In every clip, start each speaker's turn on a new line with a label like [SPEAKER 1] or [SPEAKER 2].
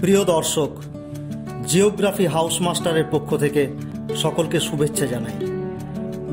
[SPEAKER 1] প্রিয় দর্শক, geography house মাস্টারের পক্ষ থেকে সকলকে শুভেচ্ছা জানাই।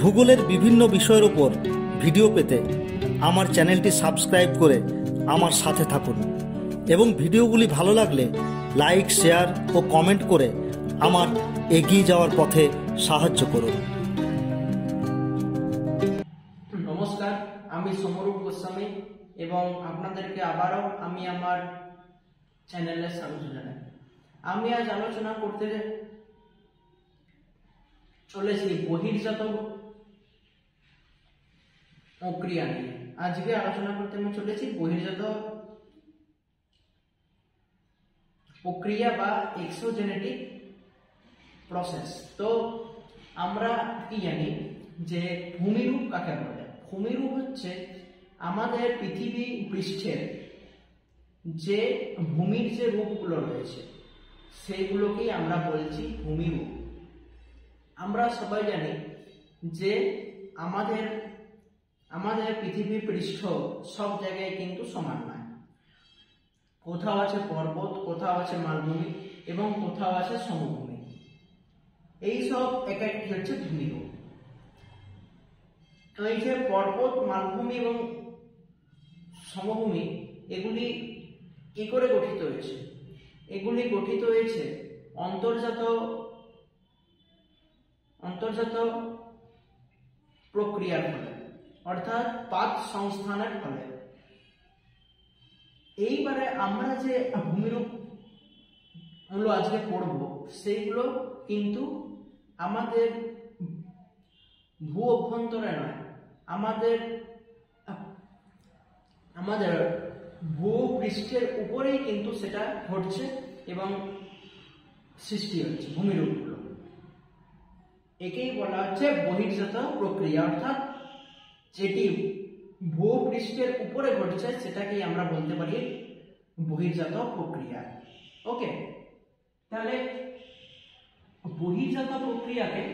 [SPEAKER 1] ভূগোলের বিভিন্ন বিষয়ের উপর ভিডিও পেতে আমার চ্যানেলটি সাবস্ক্রাইব করে আমার সাথে থাকুন এবং ভিডিওগুলি ভালো লাগলে লাইক, শেয়ার ও কমেন্ট করে আমার এগিয়ে যাওয়ার পথে সাহায্য করুন।
[SPEAKER 2] নমস্কার, আমি সমরূপ গোস্বামী এবং আপনাদেরকে আবারও আমি আমার চ্যানেলে জানাই আমি আজ আলোচনা করতে চলেছি বহির্জাত প্রক্রিয়া নিয়ে। আজকে আলোচনা করতে আমি চলেছি বহির্জাত প্রক্রিয়া বা এক্সোজেনেটিক প্রসেস তো আমরা কি জানি যে ভূমিরূপ কাকে বলে? ভূমিরূপ হচ্ছে আমাদের পৃথিবী পৃষ্ঠের যে ভূমির যে রূপগুলো রয়েছে, সেগুলোকেই আমরা বলছি ভূমিরূপ। আমরা সবাই জানি যে আমাদের আমাদের পৃথিবী পৃষ্ঠ সব জায়গায় কিন্তু সমান নয়। কোথাও আছে পর্বত, কোথাও আছে মালভূমি এবং কোথাও আছে সমভূমি। এই সব এক একটি হচ্ছে ভূমিরূপ। তো এই যে পর্বত, মালভূমি এবং সমভূমি, এগুলি কি করে গঠিত হয়েছে? এগুলি গঠিত হয়েছে অন্তর্জাত অন্তর্জাত প্রক্রিয়ার ফলে, অর্থাৎ পাত সংস্থানের ফলে। এইবারে আমরা যে ভূমিরূপগুলো আজকে পড়ব, সেইগুলো কিন্তু আমাদের ভূ অভ্যন্তরে নয়, আমাদের আমাদের ভূ পৃষ্ঠের উপরেই কিন্তু সেটা ঘটছে এবং সৃষ্টি হচ্ছে ভূমিরূপগুলো একেই বলা হচ্ছে বহির্জাত প্রক্রিয়া, অর্থাৎ যেটি ভূপৃষ্ঠের উপরে ঘটছে সেটাকেই আমরা বলতে পারি বহির্জাত প্রক্রিয়া। ওকে, তাহলে বহির্জাত প্রক্রিয়াকে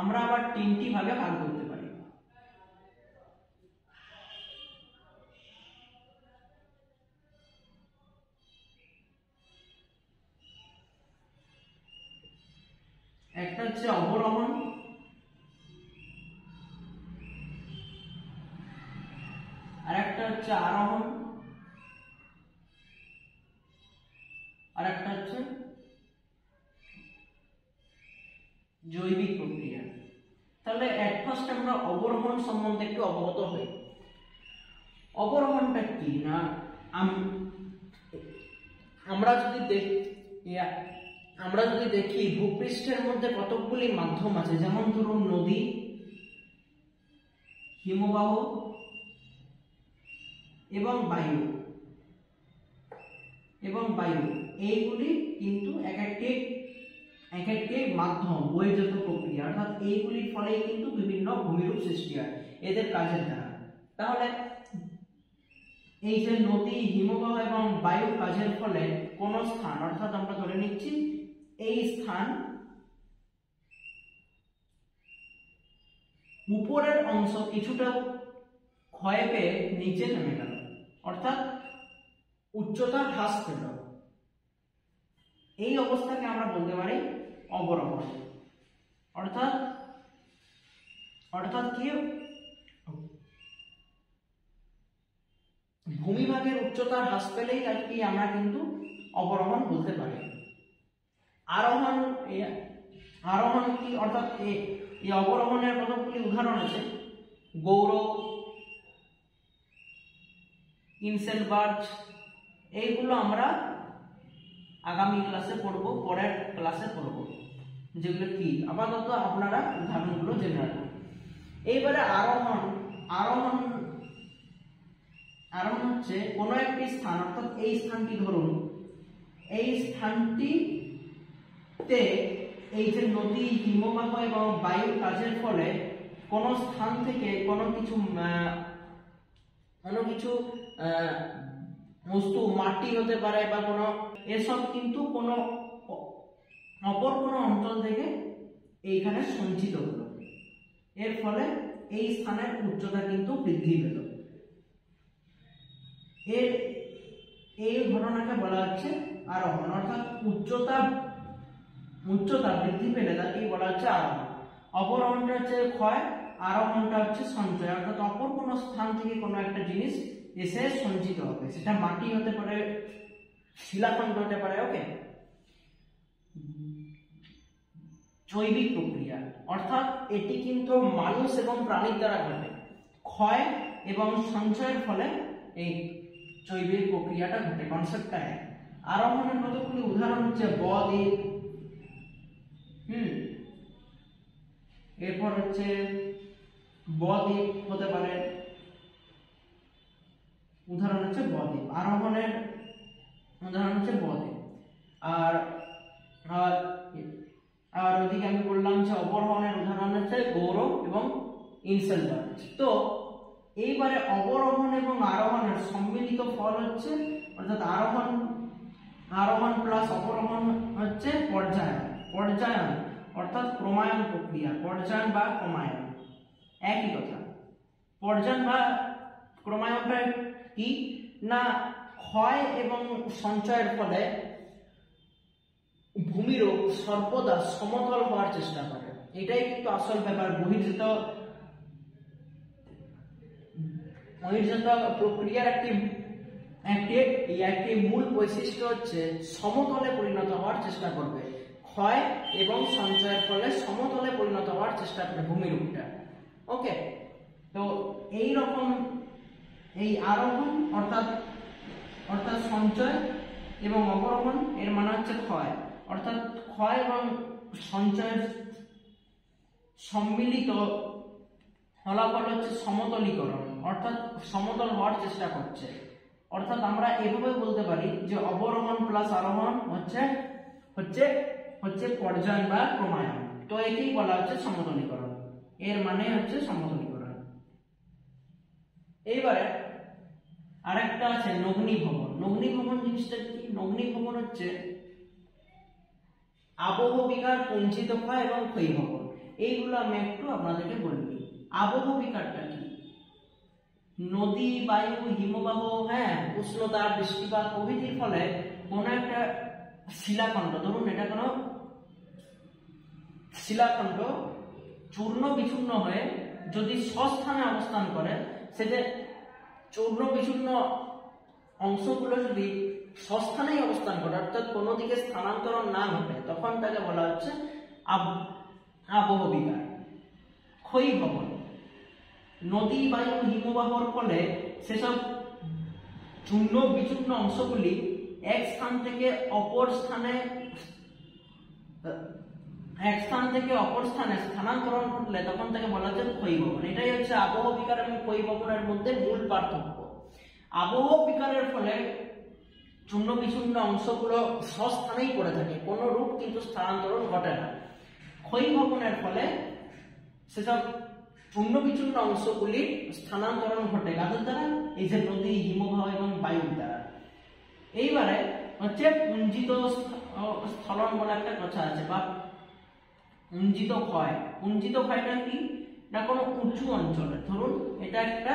[SPEAKER 2] আমরা আবার তিনটি ভাগে ভাগ করতে হচ্ছে অবরোহণ আর একটা হচ্ছে আরোহণ আর একটা হচ্ছে জৈবিক প্রক্রিয়া। তাহলে এট ফার্স্ট আমরা অবরোহণ সম্বন্ধে একটু অবগত হই। অবরোহণটা কি না? আমরা যদি দেখি আমরা যদি দেখি ভূপৃষ্ঠের মধ্যে কতকগুলি মাধ্যম আছে, যেমন ধরুন নদী, হিমবাহ এবং বায়ু। এবং বায়ু, এইগুলি কিন্তু এক একটি এক একটি মাধ্যম, বহির্জাত প্রক্রিয়া। অর্থাৎ এইগুলির ফলেই কিন্তু বিভিন্ন ভূমিরূপ সৃষ্টি হয়, এদের কাজের দ্বারা। তাহলে এই যে নদী, হিমবাহ এবং বায়ু কাজের ফলে কোন স্থান, অর্থাৎ আমরা ধরে নিচ্ছি এই স্থান উপরের অংশ কিছুটা ক্ষয় পেয়ে নিচে নেমে গেল। অর্থাৎ উচ্চতা হ্রাস পেল। এই অবস্থাকে আমরা বলতে পারি অবরোহণ। অর্থাৎ অর্থাৎ কি? ভূমিভাগের উচ্চতা হ্রাস পেলেই আর কি আমরা কিন্তু অবরোহণ বলতে পারি। আরোহণ আরোহণ কি অর্থাৎ এই অবরোহণের কতগুলি উদাহরণ আছে? গৌরব ইনসেলবার্জ এইগুলো আমরা আগামী ক্লাসে পড়ব, পরের ক্লাসে পড়ব। যেগুলো কি? আপাতত আপনারা উদাহরণগুলো জেনে রাখুন। এইবারে আরোহণ আরোহণ আরোহণ হচ্ছে কোনো একটি স্থান, অর্থাৎ এই স্থানটি ধরুন, এই স্থানটিতে এই যে নদী, হিমবাহ এবং বায়ুর কাজের ফলে কোনো স্থান থেকে কোনো কিছু কোনো কিছু বস্তু মাটি হতে পারে বা কোনো, এসব কিন্তু কোনো অপর কোনো অঞ্চল থেকে এইখানে সঞ্চিত হলো। এর ফলে এই স্থানের উচ্চতা কিন্তু বৃদ্ধি পেল। এর, এই ঘটনাকে বলা হচ্ছে আরোহণ, অর্থাৎ উচ্চতা উচ্চতা বৃদ্ধি পেলে তাকেই বলা হচ্ছে আরোহণ। অবরোহণটা হচ্ছে ক্ষয় আরোহণটা হচ্ছে সঞ্চয়। অর্থাৎ অপর কোনো স্থান থেকে কোনো একটা জিনিস এসে সঞ্চিত হবে। সেটা মাটি হতে পারে, শিলাখণ্ড হতে পারে ওকে জৈবিক প্রক্রিয়া। অর্থাৎ এটি কিন্তু মানুষ এবং প্রাণীর দ্বারা ঘটে। ক্ষয় এবং সঞ্চয়ের ফলে এই জৈবিক প্রক্রিয়াটা ঘটে। কনসেপ্টটা এক। আরোহণের কতগুলি উদাহরণ হচ্ছে বদ্বীপ হুম। এরপর হচ্ছে বদ্বীপ হতে পারে। উদাহরণ হচ্ছে বদ্বীপ। আরোহণের উদাহরণ হচ্ছে বদ্বীপ। আর আর আর ওইদিকে আমি বললাম যে অবরোহণের উদাহরণ হচ্ছে গৌরব এবং ইনসেলবার্গ তো এইবারে অবরোহণ এবং আরোহণের সম্মিলিত ফল হচ্ছে, অর্থাৎ আরোহণ আরোহণ প্লাস অবরোহণ হচ্ছে পর্যায়ন পর্যায়ন, অর্থাৎ ক্রমায়ন প্রক্রিয়া, পর্যায়ন বা ক্রমায়ন একই কথা। পর্যায়ন বা ক্রমায়নটা কি? না, ক্ষয় এবং সঞ্চয়ের ফলে ভূমিরও সর্বদা সমতল হওয়ার চেষ্টা করে। এটাই কিন্তু আসল ব্যাপার। বহির্জাত বহির্জাত প্রক্রিয়ার একটি একটি একটি মূল বৈশিষ্ট্য হচ্ছে সমতলে পরিণত হওয়ার চেষ্টা করবে। ক্ষয় এবং সঞ্চয়ের ফলে সমতলে পরিণত হওয়ার চেষ্টা করে ভূমিরূপটা। ওকে তো এই রকম এই আরোহণ অর্থাৎ অর্থাৎ সঞ্চয় এবং অবরোহণ, এর মানে হচ্ছে ক্ষয়। অর্থাৎ ক্ষয় এবং সঞ্চয়ের সম্মিলিত ফলাফল হচ্ছে সমতলীকরণ। অর্থাৎ সমতল হওয়ার চেষ্টা করছে। অর্থাৎ আমরা এভাবে বলতে পারি যে অবরোহণ প্লাস আরোহণ হচ্ছে হচ্ছে হচ্ছে পর্যায় বা ক্রমায়ন। তো একেই বলা হচ্ছে সমতলীকরণ। এর মানে হচ্ছে সমতলীকরণ। এইবারে আরেকটা আছে নগ্নি ভবন নগ্নি ভবন জিনিসটা কি? নগ্নি ভবন হচ্ছে আবহ বিকার ক্ষয় এবং ক্ষয়ী ভবন এইগুলো আমি একটু আপনাদেরকে বলবি আবহ বিকারটা কি? নদী, বায়ু, হিমবাহ হ্যাঁ উষ্ণতা, বৃষ্টিপাত প্রভৃতির ফলে কোনো একটা শিলাখণ্ড, ধরুন এটা কোনো শিলাখণ্ড চূর্ণ বিচূর্ণ হয়ে যদি স্বস্থানে অবস্থান করে, সে যে চূর্ণ বিচূর্ণ অংশগুলো যদি সস্থানেই অবস্থান করে, অর্থাৎ কোনো দিকে স্থানান্তরণ না ঘটে, তখন তাকে বলা হচ্ছে আবহ বিকার ক্ষয়ী ভবন নদী বায়ু হিমবাহর ফলে সেসব চূর্ণ বিচূর্ণ অংশগুলি এক স্থান থেকে অপর স্থানে এক স্থান থেকে অপর স্থানে স্থানান্তরণ ঘটলে তখন তাকে বলা হচ্ছে ক্ষয়ী ভবন এটাই হচ্ছে আবহ বিকার এবং ক্ষয়ী ভবনের মধ্যে মূল পার্থক্য। আবহ বিকারের ফলে চূর্ণ বিচূর্ণ অংশগুলো স্বস্থানেই পড়ে থাকে, কোনো রূপ কিন্তু স্থানান্তরণ ঘটে না। ক্ষয়ী ভবনের ফলে সেসব চূর্ণ বিচূর্ণ অংশগুলি স্থানান্তরণ ঘটে কাদের দ্বারা? এই যে নদী, হিমবাহ এবং বায়ুর দ্বারা। এইবারে হচ্ছে পুঞ্জিত স্থলন বলে একটা কথা আছে, বা পুঞ্জিত ক্ষয়। পুঞ্জিত ক্ষয়টা কি? না কোনো উঁচু অঞ্চলে ধরুন, এটা একটা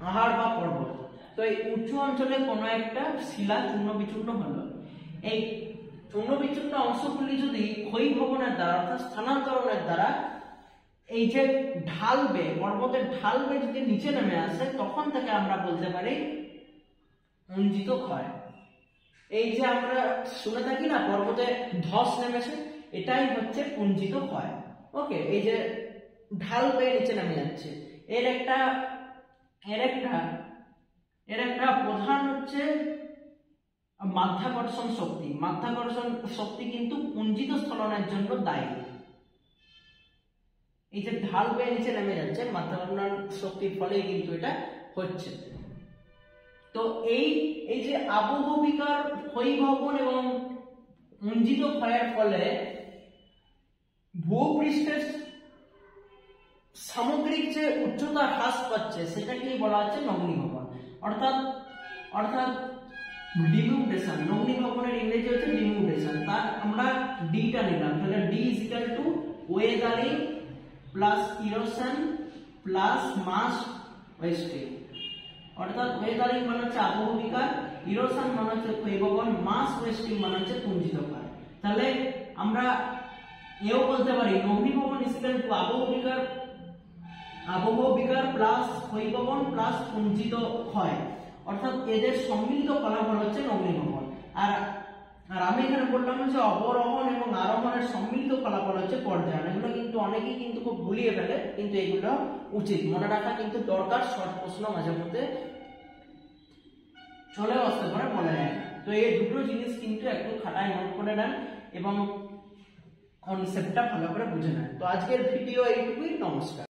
[SPEAKER 2] পাহাড় বা পর্বত। তো এই উঁচু অঞ্চলে কোনো একটা শিলা চূর্ণ বিচূর্ণ হলো। এই চূর্ণ বিচূর্ণ অংশগুলি যদি ক্ষয়ী ভবনের দ্বারা অর্থাৎ স্থানান্তরণের দ্বারা এই যে ঢালবে, পর্বতের ঢালবে যদি নিচে নেমে আসে, তখন থেকে আমরা বলতে পারি পুঞ্জিত ক্ষয়। এই যে আমরা শুনে থাকি না, পর্বতে ধস নেমেছে এটাই হচ্ছে পুঞ্জিত ক্ষয়। ওকে এই যে ঢাল বেয়ে নিচে নামে যাচ্ছে। এর একটা এর একটা এর একটা প্রধান হচ্ছে মাধ্যাকর্ষণ শক্তি। মাধ্যাকর্ষণ শক্তি কিন্তু পুঞ্জিত স্থলনের জন্য দায়ী। এই যে ঢাল বেয়ে নিচে নেমে যাচ্ছে, মাধ্যাকর্ষণ শক্তির ফলে কিন্তু এটা হচ্ছে। তো এই এই যে আবহ বিকার ক্ষয়ীভবন এবং পুঞ্জিত ক্ষয়ের ফলে ভূপৃষ্ঠের সামগ্রিক যে উচ্চতা হ্রাস পাচ্ছে সেটাকেই বলা হচ্ছে নগ্নিভবন অর্থাৎ অর্থাৎ ডিমিউটেশন নগ্নিভবনের ইংরেজি হচ্ছে ডিমিউটেশন তার আমরা ডিটা নিলাম তাহলে D is equal to weathering plus erosion plus mass wasting অর্থাৎ ওয়েদারিং মানে হচ্ছে আবহবিকার ইরোশন মানে হচ্ছে ক্ষয়ভবন মাস ওয়েস্টিং মানে হচ্ছে পুঞ্জিত ক্ষয় তাহলে আমরা এও বলতে পারি অগ্নিভবন ইসিক্যাল টু আবহ বিকার আবহ বিকার প্লাস ক্ষয়ভবন প্লাস পুঞ্জিত ক্ষয়। অর্থাৎ এদের সম্মিলিত ফলাফল হচ্ছে অগ্নিভবন আর আর আমি এখানে বললাম যে অবরোহণ এবং আরোহণের সম্মিলিত ফলাফল হচ্ছে পর্যায়ন। এগুলো কিন্তু অনেকেই কিন্তু খুব ভুলিয়ে ফেলে, কিন্তু এগুলো উচিত। মনে রাখা কিন্তু দরকার, শর্ট প্রশ্ন মাঝে মধ্যে চলেও আসতে পারে মনে নেয় তো এই দুটো জিনিস কিন্তু একটু খাটায় নোট করে নেন এবং কনসেপ্টটা ভালো করে বুঝে নেন। তো আজকের ভিডিও এইটুকুই নমস্কার।